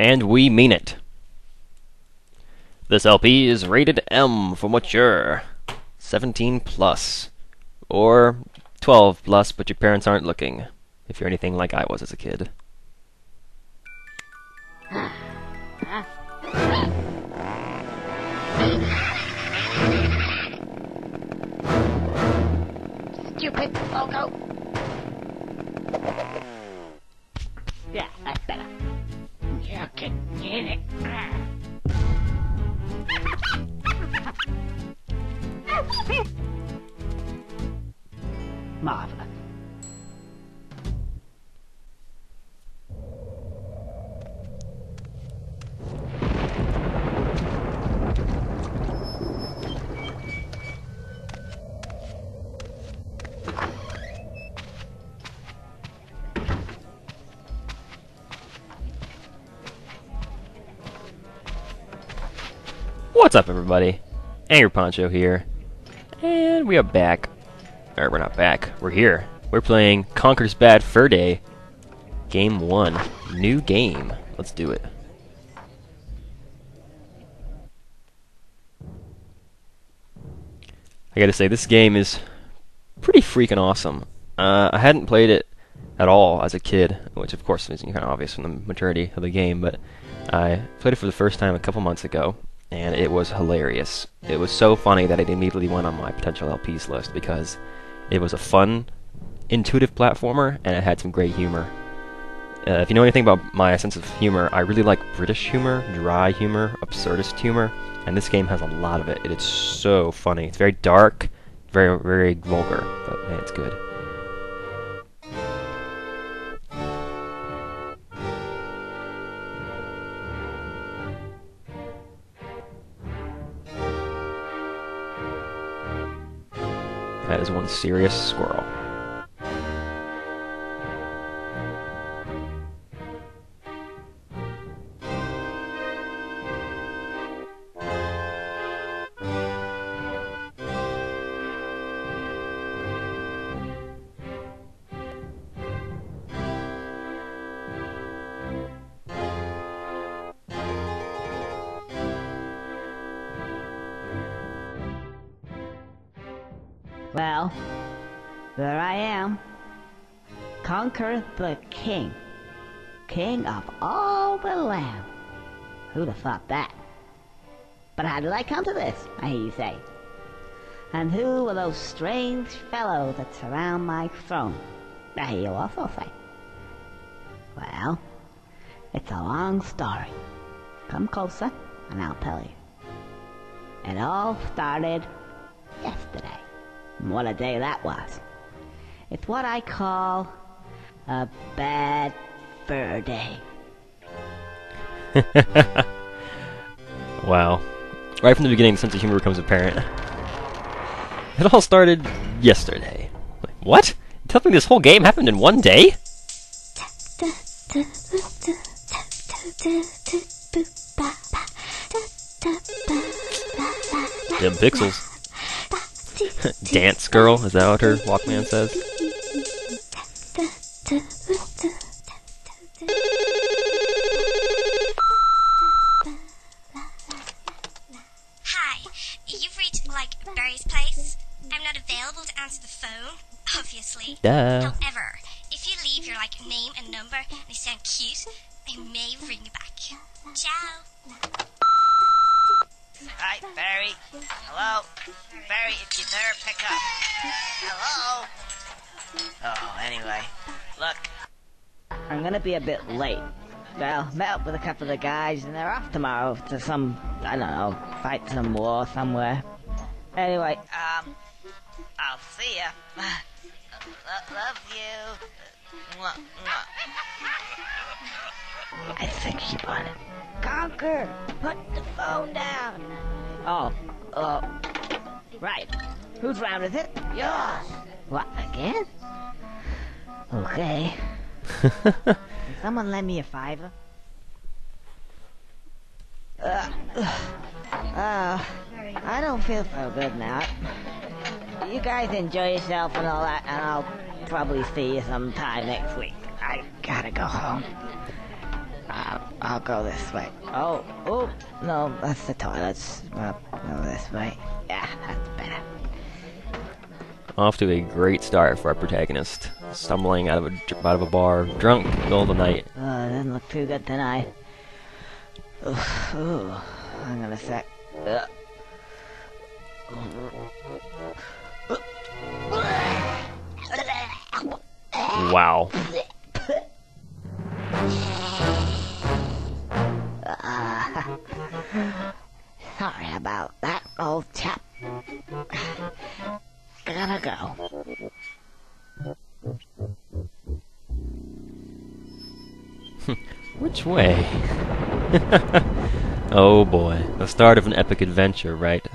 And we mean it. This LP is rated M for mature. 17 plus. Or 12 plus, but your parents aren't looking. If you're anything like I was as a kid. Stupid logo. Yeah, that's better. Can get it. Marvelous. What's up, everybody? Angry Poncho here. And we are back. Or, we're not back. We're here. We're playing Conker's Bad Fur Day. Game 1. New game. Let's do it. I gotta say, this game is pretty freaking awesome. Uh, I hadn't played it at all as a kid, which of course is kind of obvious from the maturity of the game, but I played it for the first time a couple months ago, and it was hilarious. It was so funny that it immediately went on my potential LPs list because it was a fun, intuitive platformer, and it had some great humor. Uh, if you know anything about my sense of humor, I really like British humor, dry humor, absurdist humor, and this game has a lot of it. It is so funny. It's very dark, very very vulgar, but man, it's good. That is one serious squirrel. Well, there I am. Conker the king. King of all the land. Who'd have thought that? But how did I come to this, I hear you say? And who were those strange fellows that surround my throne? I hear you also say. Well, it's a long story. Come closer, and I'll tell you. It all started yesterday. What a day that was. It's what I call a bad fur day. Wow. Right from the beginning, the sense of humor becomes apparent. It all started yesterday. Like, what? You tell me this whole game happened in one day? Them pixels. Dance girl, is that what her Walkman says? anyway. Look, I'm gonna be a bit late. Well, met up with a couple of the guys and they're off tomorrow to some, I don't know, fight some war somewhere. Anyway, um, I'll see ya. Lo- love you. Mwah, mwah. I think she bought it. Conker! Put the phone down! Oh, uh, right. Whose round is it? Yours! What, again? Okay. Can someone lend me a fiver? Uh, uh, I don't feel so good now. You guys enjoy yourself and all that, and I'll probably see you sometime next week. I gotta go home. I'll, I'll go this way. Oh, oh, no, that's the toilets. Well, go this way. Yeah, that's better. Off to a great start for our protagonist, stumbling out of a out of a bar, drunk, middle of the night. Oh, it doesn't look too good tonight. Ooh, ooh. hang on a sec. Uh. Wow. Sorry about that, old chap. Gotta go. Which way? oh boy, the start of an epic adventure, right?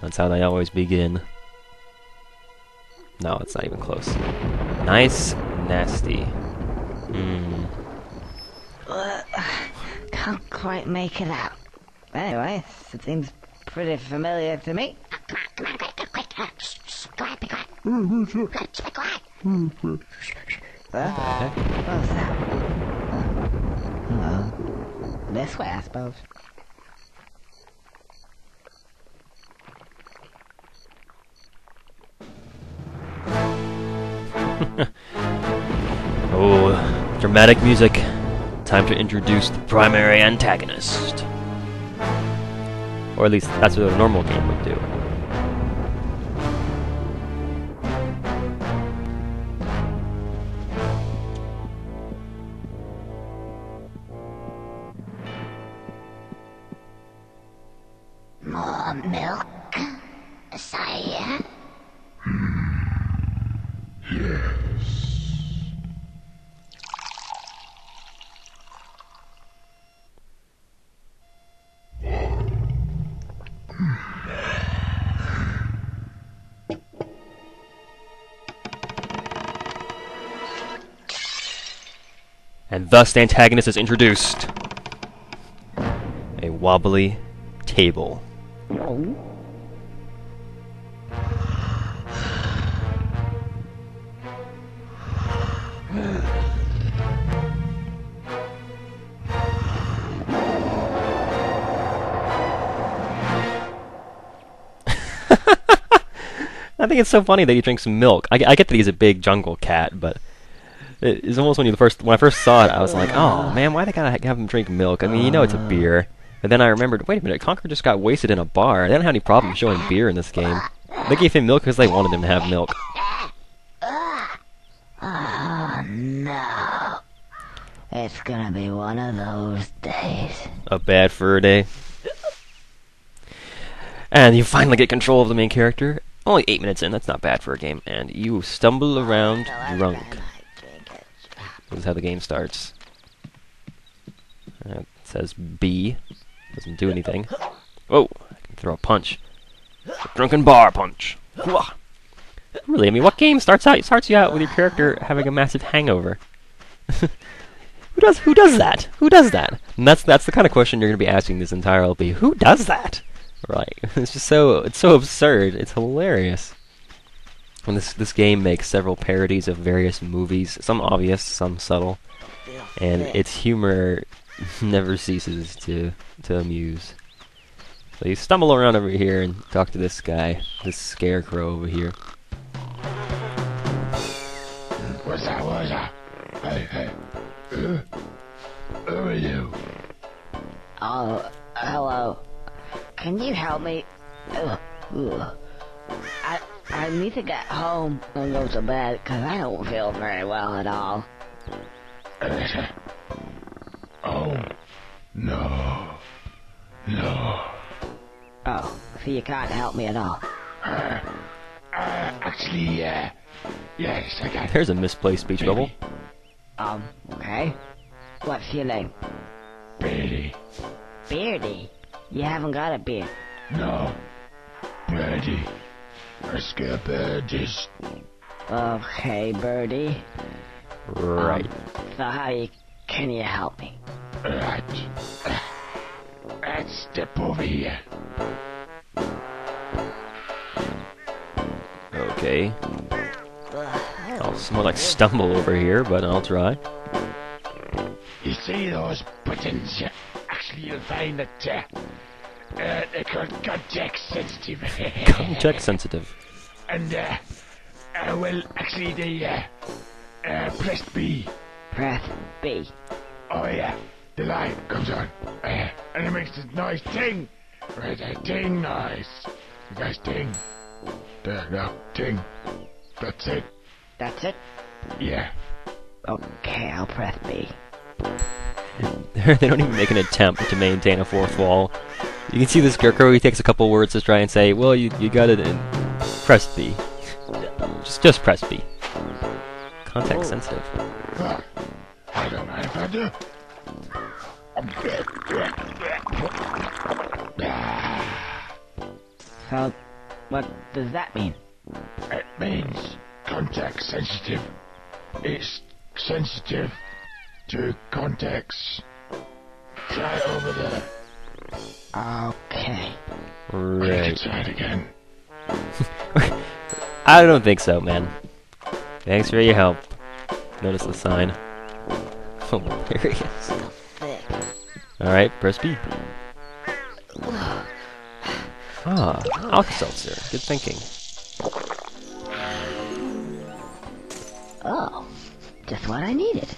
That's how they always begin. No, it's not even close. Nice, nasty. Hmm. Can't quite make it out. Anyway, it seems pretty familiar to me. Huh? Heck? What's that? Uh, this way, I suppose. Oh, dramatic music. Time to introduce the primary antagonist. Or at least that's what a normal game would do. More milk, sire? And thus the antagonist is introduced. A wobbly table. I think it's so funny that he drinks milk. I, I get that he's a big jungle cat, but it's almost when you first when I first saw it, I was like, oh man, why they gotta have him drink milk? I mean, you know it's a beer. And then I remembered, wait a minute, Conker just got wasted in a bar. They don't have any problem showing beer in this game. They gave him milk because they wanted him to have milk. Oh no. It's gonna be one of those days. A bad fur day. And you finally get control of the main character. Only eight minutes in, that's not bad for a game. And you stumble around drunk. This is how the game starts. Uh, it says B. Doesn't do anything. Whoa! I can throw a punch. Drunken bar punch. Really, I mean, what game starts out starts you out with your character having a massive hangover? who does who does that? Who does that? And that's that's the kind of question you're going to be asking this entire LP. Who does that? Right? It's just so it's so absurd. It's hilarious. And this this game makes several parodies of various movies, some obvious, some subtle, and its humor never ceases to to amuse. So you stumble around over here and talk to this guy, this scarecrow over here. What's that? What's that? Hey, hey. Uh, who are you? Oh, hello. Can you help me? Ugh, ugh. I I need to get home and go to bed because I don't feel very well at all. Uh, no. No. Oh, so you can't help me at all. Uh, actually, yeah. Yes, I got There's a misplaced speech bubble. Um, okay. What's your name? Betty. Beardy. You haven't got a beard. No. Betty. I scare birdies. Okay, Birdie. Right. So how you, can you help me? Right. Let's step over here. Okay. I'll somewhat like stumble over here, but I'll try. you see those buttons? Actually, you'll find that uh, uh, they're called context sensitive. Check sensitive. and uh, uh, well, actually, they uh, uh, press B. Press B. Oh yeah, the light comes on, uh, and it makes this nice ting, right? A ting noise. You guys ting. There, no, ting. That's it. That's it? Yeah. Okay, I'll press B. they don't even make an attempt to maintain a fourth wall. You can see the scarecrow. He takes a couple words to try and say, "Well, you you got it in press B." Just just press B. Context sensitive. Huh. I don't mind if I do. So, what does that mean? It means contact sensitive. It's sensitive to contacts. Try over there. Okay. I Right. can try it again. I don't think so, man. Thanks for your help. Notice the sign. Oh, Alright, press B. Ah, Alka-Seltzer. Good thinking. Oh, just what I needed.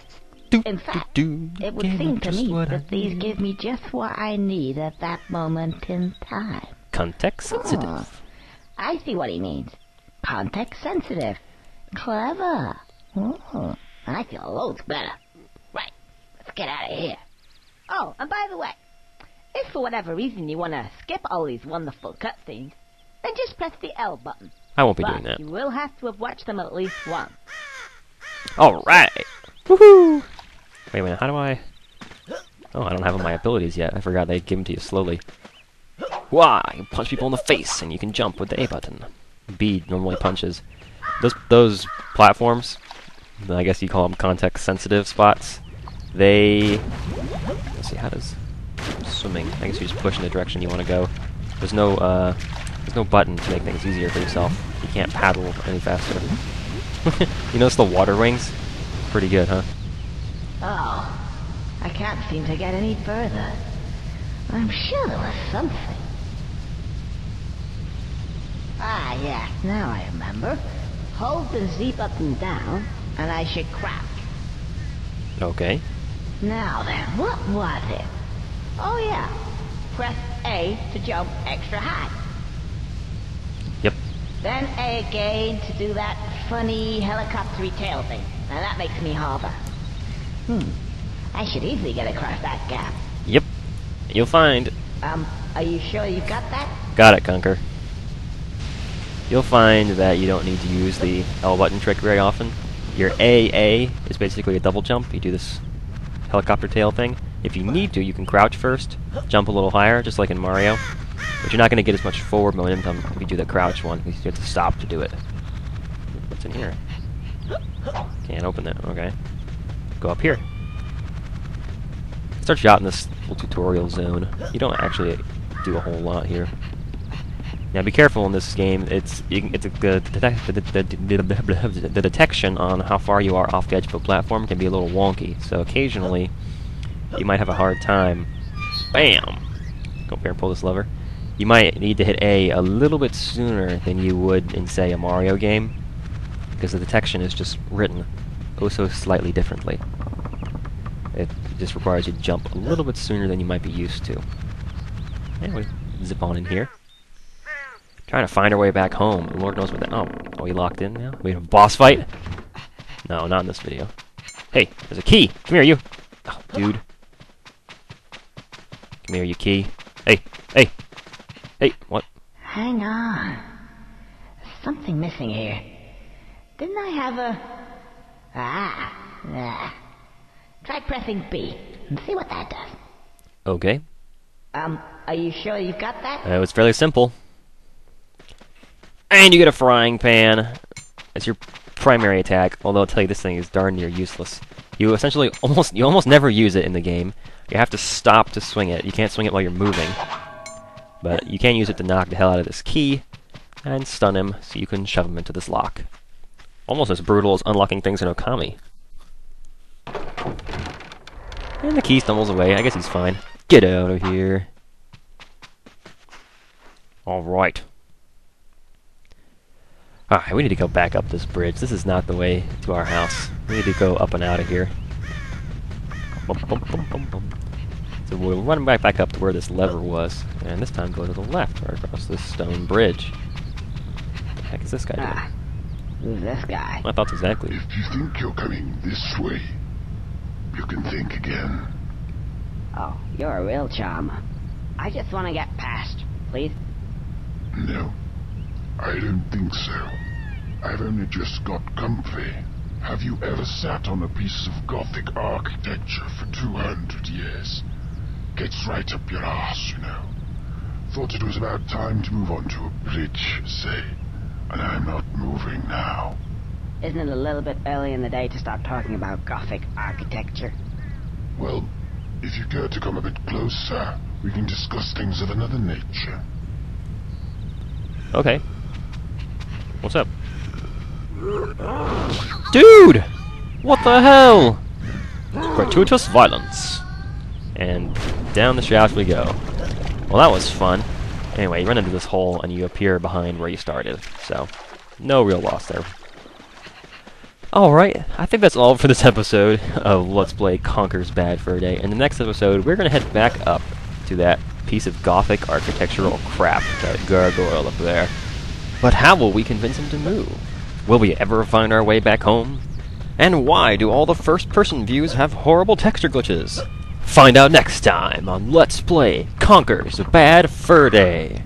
Do, In fact, do, It would seem to me what I that these need. give me just what I need at that moment in time. Context sensitive. Ah, I see what he means. Context sensitive. Clever. Oh, I feel a loads better. Right, let's get out of here. Oh, and by the way, if for whatever reason you want to skip all these wonderful cutscenes, then just press the L button. I won't be but doing that. you will have to have watched them at least once. Alright! Woohoo! Wait a minute, how do I... Oh, I don't have my abilities yet. I forgot they give them to you slowly. Wah! You punch people in the face, and you can jump with the A button. B normally punches. Those those platforms, I guess you call them context-sensitive spots, they... See, how does... Swimming. I guess you just push in the direction you want to go. There's no, uh... There's no button to make things easier for yourself. You can't paddle any faster. you notice the water wings? Pretty good, huh? Oh, I can't seem to get any further. I'm sure there was something. Ah, yes, now I remember. Hold the Z button down, and I should crack. Okay. Now then, what was it? Oh, yeah. Press A to jump extra high. Yep. Then A again to do that funny helicopter tail thing. Now that makes me hover. Hmm. I should easily get across that gap. Yep. You'll find. Um, are you sure you got that? Got it, Conker. You'll find that you don't need to use the L button trick very often. Your AA is basically a double jump. You do this helicopter tail thing. If you need to, you can crouch first, jump a little higher, just like in Mario. But you're not going to get as much forward momentum if you do the crouch one, you have to stop to do it. What's in here? Can't open that. Okay. Go up here. Start out in this little tutorial zone. You don't actually do a whole lot here. Now be careful in this game. It's it's a, the, the, the, detection on how far you are off the edge of a platform can be a little wonky. So occasionally you might have a hard time. Bam! Go up here and pull this lever. You might need to hit A a little bit sooner than you would in say a Mario game because the detection is just written oh so slightly differently. It just requires you to jump a little bit sooner than you might be used to. Anyway, zip on in here. Trying to find our way back home. Lord knows what that. Oh, are we locked in now? We have a boss fight? No, not in this video. Hey, there's a key. Come here, you. Oh, dude. Come here, you key. Hey, hey, hey. What? Hang on. There's something missing here. Didn't I have a... Ah, ah. Try pressing B and see what that does. Okay. Um, are you sure you've got that? Uh, was fairly simple. And you get a frying pan as your primary attack. Although I'll tell you, this thing is darn near useless. You essentially almost you almost never use it in the game. You have to stop to swing it. You can't swing it while you're moving. But you can use it to knock the hell out of this key and stun him, so you can shove him into this lock. Almost as brutal as unlocking things in Okami. And the key stumbles away. I guess he's fine. Get out of here. Alright. Alright, we need to go back up this bridge. This is not the way to our house. We need to go up and out of here. Bum, bum, bum, bum, bum. So we'll run back back up to where this lever was, and this time go to the left, right across this stone bridge. What the heck is this guy doing? Ah, who's this guy? My thoughts exactly. If you think you're coming this way, you can think again. Oh, you're a real charmer. I just want to get past, please. No, I don't think so. I've only just got comfy. Have you ever sat on a piece of Gothic architecture for 200 years? Gets right up your arse, you know. Thought it was about time to move on to a bridge, say. And I'm not moving now. Isn't it a little bit early in the day to start talking about Gothic architecture? Well, if you care to come a bit closer, we can discuss things of another nature. Okay. What's up? Dude! What the hell? Gratuitous violence. And down the shaft we go. Well, that was fun. Anyway, you run into this hole and you appear behind where you started. So, no real loss there. Alright, I think that's all for this episode of Let's Play Conker's Bad Fur Day. In the next episode, we're going to head back up to that piece of gothic architectural crap, that gargoyle up there. But how will we convince him to move? Will we ever find our way back home? And why do all the first person views have horrible texture glitches? Find out next time on Let's Play Conker's Bad Fur Day.